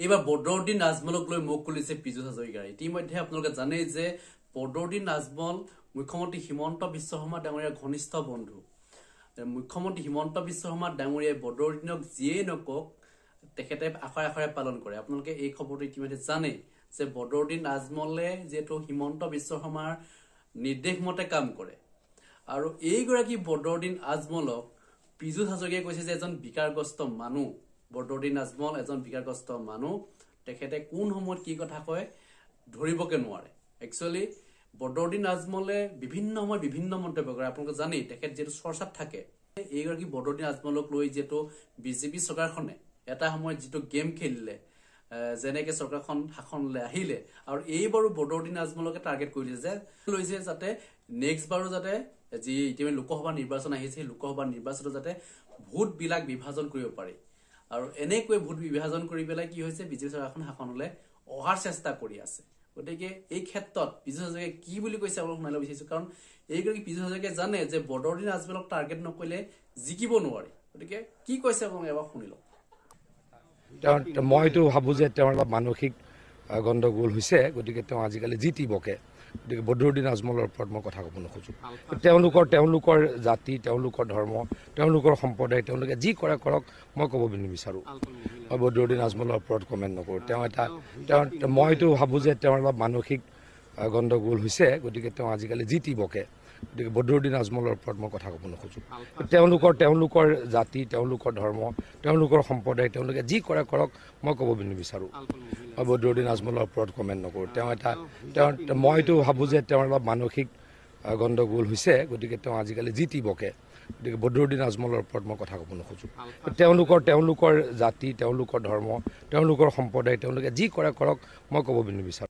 এইবাৰ বদৰুদ্দিন নাজমলক লৈ মুখ খুলিছে পীযুষ হাজৰিকাই ইতিমধ্যে আপোনালোকে জানেই যে বদৰুদ্দিন নাজমল মুখ্যমন্ত্ৰী হিমন্ত বিশ্ব শৰ্মা ডাঙৰীয়াৰ ঘনিষ্ঠ বন্ধু। মুখ্যমন্ত্ৰী হিমন্ত বিশ্ব শৰ্মা ডাঙৰীয়াই বদৰুদ্দিনক যিয়েই নকওক তেখেতে আখৰে আখৰে পালন কৰে। আপোনালোকে এই খবৰটো ইতিমধ্যে জানেই যে বদৰুদ্দিন নাজমলে যিহেতু হিমন্ত বিশ্ব শৰ্মাৰ নিৰ্দেশ মতে কাম কৰে। আৰু এইগৰাকী বদৰুদ্দিন আজমলক পীযুষ হাজৰিকাই কৈছে যে এজন বিকাৰগ্ৰস্ত মানুহ। বদৰুদ্দিন আজমল এজন বিকাৰগ্ৰস্ত মানুহ। তেখেতে কোন সময়ত কি কথা কয় ধৰিবকে নোৱাৰে। একচুৱেলি বদৰুদ্দিন আজমলে বিভিন্ন সময়ত বিভিন্ন মন্তব্য কৰে। আপোনালোকে জানেই তেখেত যিহেতু চৰ্চাত থাকে। এইগৰাকী বদৰুদ্দিন আজমলক লৈ যিহেতু বিজেপি চৰকাৰখনে এটা সময়ত যিটো গেম খেলিলে যেনেকে চৰকাৰখন শাসনলৈ আহিলে আৰু এইবাৰো বদৰুদ্দিন আজমলকে টাৰ্গেট কৰিছে যে লৈছে যাতে নেক্সট বাৰো যাতে যি ইতিমধ্যে লোকসভা নিৰ্বাচন আহিছে সেই লোকসভা নিৰ্বাচনত যাতে ভোটবিলাক বিভাজন কৰিব পাৰি। আৰু এনেকৈ ভোট বিভাজন কৰি পেলাই কি হৈছে বিজেপি চৰকাৰখন শাসনলৈ অহাৰ চেষ্টা কৰি আছে। গতিকে এই ক্ষেত্ৰত পীযুষ হাজৰিকাই কি বুলি কৈছে আপোনাক শুনাই ল'ব বিচাৰিছো। কাৰণ এইগৰাকী পীযুষ হাজৰিকাই জানে যে বদৰুদ্দিন আজমলক টাৰ্গেট নকৰিলে জিকিব নোৱাৰি। গতিকে কি কৈছে আপোনাক এবাৰ শুনি লওক। মইতো ভাবোঁ যে তেওঁৰ মানসিক গণ্ডগোল হৈছে গতিকে তেওঁ আজিকালি জিতি বকে গতিকে বদৰুদ্দিন আজমলৰ ওপৰত মই কথা ক'ব নোখোজোঁ। তেওঁলোকৰ তেওঁলোকৰ জাতি তেওঁলোকৰ ধৰ্ম তেওঁলোকৰ সম্প্ৰদায় তেওঁলোকে যি কৰে কৰক মই ক'ব নিবিচাৰোঁ। মই বদৰুদ্দিন আজমলৰ ওপৰত কমেণ্ট নকৰোঁ। তেওঁ এটা তেওঁ মইতো ভাবোঁ যে তেওঁৰ অলপ মানসিক গণ্ডগোল হৈছে গতিকে তেওঁ আজিকালি জিতি বকে গতিকে বদৰুদ্দিন আজমলৰ ওপৰত মই কথা ক'ব নোখোজোঁ। তেওঁলোকৰ তেওঁলোকৰ জাতি তেওঁলোকৰ ধৰ্ম তেওঁলোকৰ সম্প্ৰদায় তেওঁলোকে যি কৰে কৰক মই ক'ব নিবিচাৰোঁ মই বদৰুদ্দিন আজমলৰ ওপৰত কমেণ্ট নকৰোঁ। তেওঁ এটা তেওঁ মইতো ভাবোঁ যে তেওঁৰ অলপ মানসিক গণ্ডগোল হৈছে গতিকে তেওঁ আজিকালি জিতি বকে গতিকে বদৰুদ্দিন আজমলৰ ওপৰত মই কথা ক'ব নোখোজোঁ। তেওঁলোকৰ তেওঁলোকৰ জাতি তেওঁলোকৰ ধৰ্ম তেওঁলোকৰ সম্প্ৰদায় তেওঁলোকে যি কৰে কৰক মই ক'ব নিবিচাৰোঁ